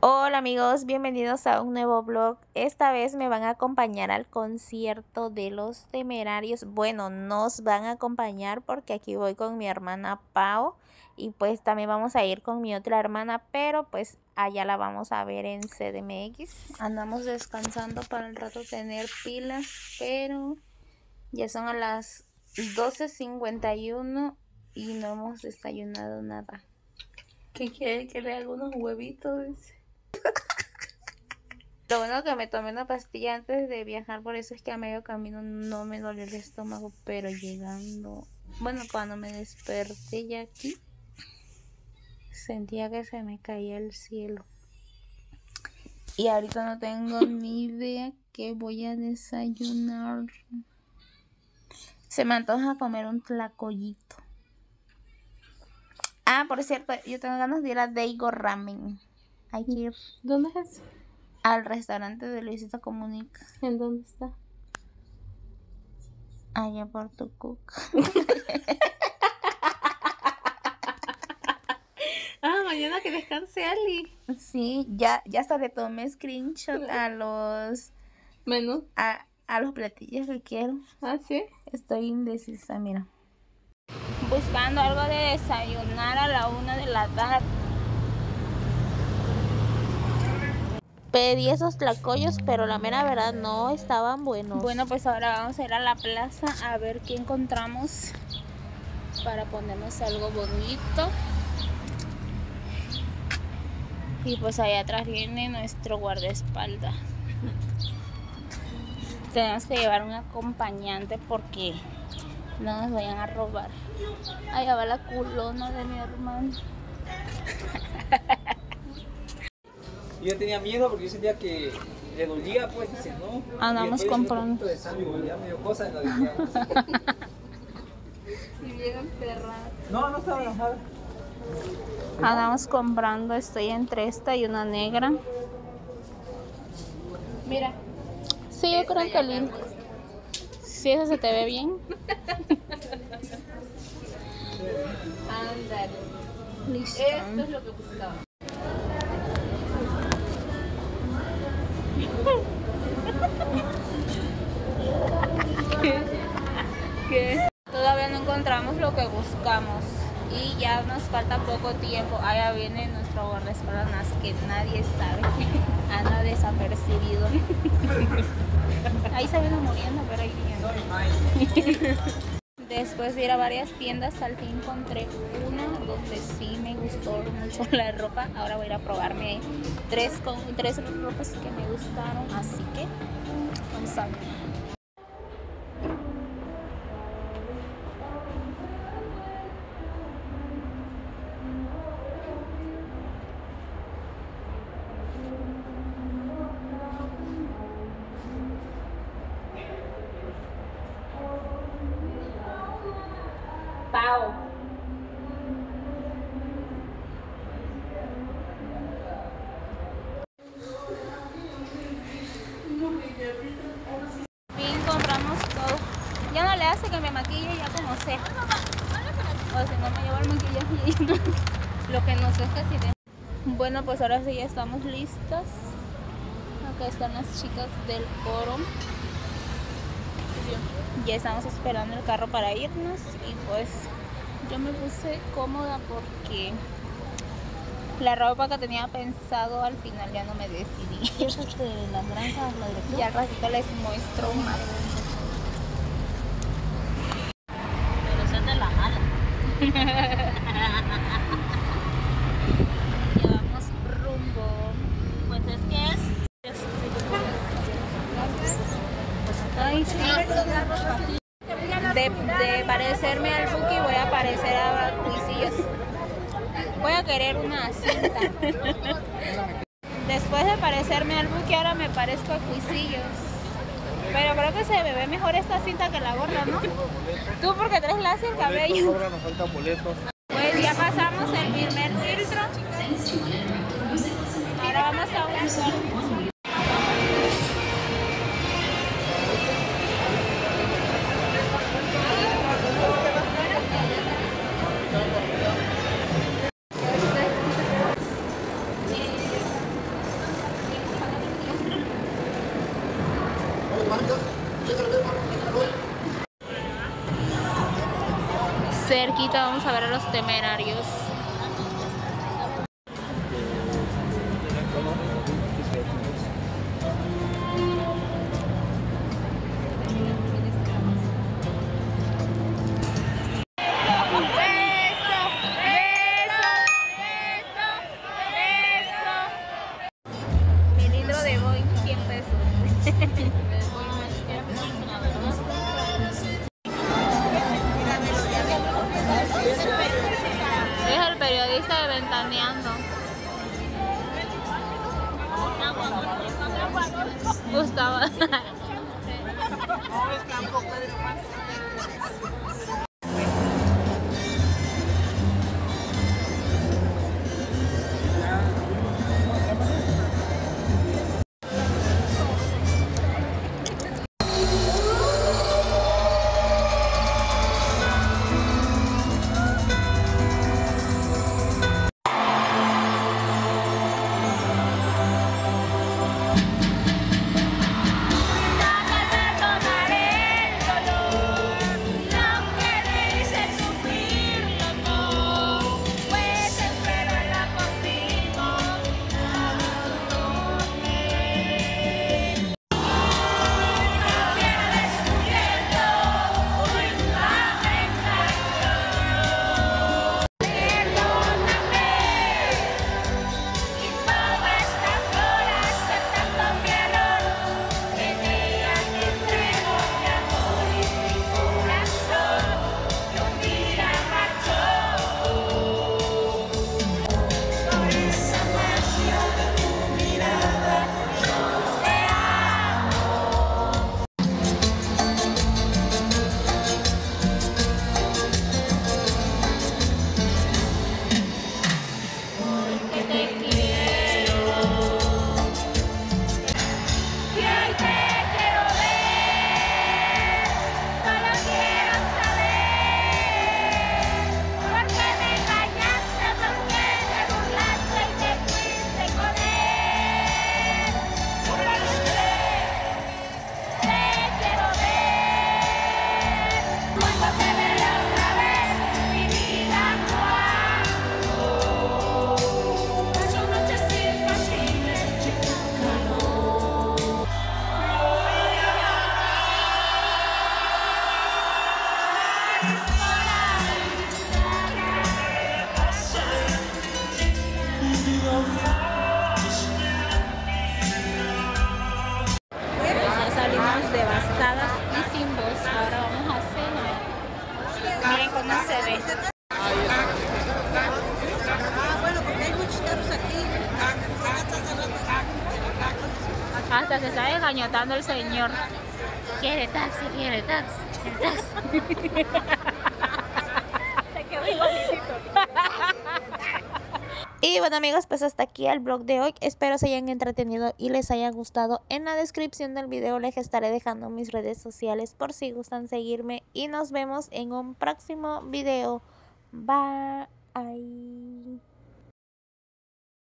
Hola amigos, bienvenidos a un nuevo vlog. Esta vez me van a acompañar al concierto de los temerarios. Bueno, nos van a acompañar porque aquí voy con mi hermana Pau y pues también vamos a ir con mi otra hermana, pero pues allá la vamos a ver en CDMX. Andamos descansando para el rato tener pilas, pero ya son a las 12.51 y no hemos desayunado nada. ¿Qué quiere que le haga unos huevitos? Lo bueno que me tomé una pastilla antes de viajar, por eso es que a medio camino no me dolió el estómago, pero llegando, bueno, cuando me desperté ya aquí, sentía que se me caía el cielo. Y ahorita no tengo ni idea que voy a desayunar. Se me antoja comer un tlacoyito. Ah, por cierto, yo tengo ganas de ir a Daigo Ramen. Hay que ir. ¿Dónde es? Al restaurante de Luisita Comunica. ¿En dónde está? Allá por tu cook. ah, mañana que descanse Ali. Sí, ya, ya hasta le tomé screenshot a los menú. A, a los platillos que quiero. Ah, sí. Estoy indecisa, mira. Buscando algo de desayunar a la una de la tarde. Pedí esos tlacoyos, pero la mera verdad no estaban buenos. Bueno, pues ahora vamos a ir a la plaza a ver qué encontramos para ponernos algo bonito. Y pues allá atrás viene nuestro guardaespaldas. Tenemos que llevar un acompañante porque no nos vayan a robar. Allá va la culona de mi hermano. Yo tenía miedo porque yo sentía que le dolía, pues, dice, no. Andamos comprando. De sangre, ya me dio cosa en la Y llegan perras. No, no estaba enojada. Andamos comprando, estoy entre esta y una negra. Mira. Sí, yo creo que lindo. Si eso se te ve bien. Ándale. Listo. Esto es lo que buscaba. ¿Qué? Todavía no encontramos lo que buscamos y ya nos falta poco tiempo. Allá viene nuestro guardaespaldas que nadie sabe. Anda desapercibido. ahí se viene muriendo, pero ahí viene. Después de ir a varias tiendas, al fin encontré una donde sí me gustó mucho la ropa. Ahora voy a ir a probarme tres, con, tres ropas que me gustaron. Así que vamos a ver. Pau. Fin compramos todo. Ya no le hace que me maquille ya como sea. O si no me llevo el maquillaje lo que nos deja si ven. Bueno, pues ahora sí ya estamos listas. Acá están las chicas del coro. Ya estamos esperando el carro para irnos y pues yo me puse cómoda porque la ropa que tenía pensado al final ya no me decidí. ¿Es este, las granjas, la dirección? Ya al ratito les muestro más. Pero son de la mala. ya vamos rumbo. Pues es que es. Ay, sí. De, de parecerme al Buki voy a parecer a Cuisillos. Voy a querer una cinta. Después de parecerme al Buki, ahora me parezco a Cuisillos. Pero creo que se me ve mejor esta cinta que la gorra, ¿no? Tú porque traes cabello. nos faltan boletos. Pues ya pasamos el primer filtro. Ahora vamos a buscar. Cerquita vamos a ver a los temerarios. Gustavo. Hasta se está desgañotando el señor. Quiere taxi, quiere taxi, quiere taxi. Y bueno amigos, pues hasta aquí el blog de hoy. Espero se hayan entretenido y les haya gustado. En la descripción del video les estaré dejando mis redes sociales por si gustan seguirme. Y nos vemos en un próximo video. Bye.